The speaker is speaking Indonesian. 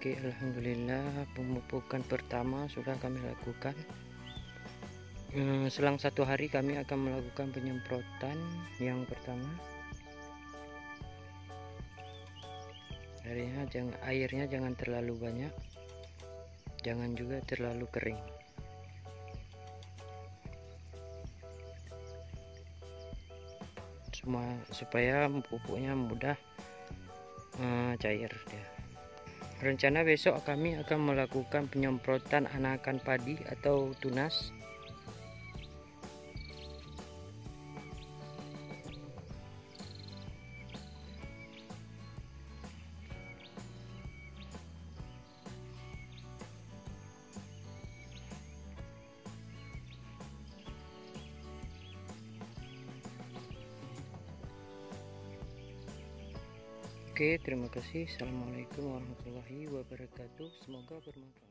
Oke Alhamdulillah pemupukan pertama sudah kami lakukan. Hmm, Selang satu hari kami akan melakukan penyemprotan yang pertama. Airnya jangan, airnya jangan terlalu banyak. Jangan juga terlalu kering. Semua supaya pupuknya mudah uh, cair dia Rencana besok kami akan melakukan penyemprotan anakan padi atau tunas Oke, terima kasih. Assalamualaikum warahmatullahi wabarakatuh. Semoga bermanfaat.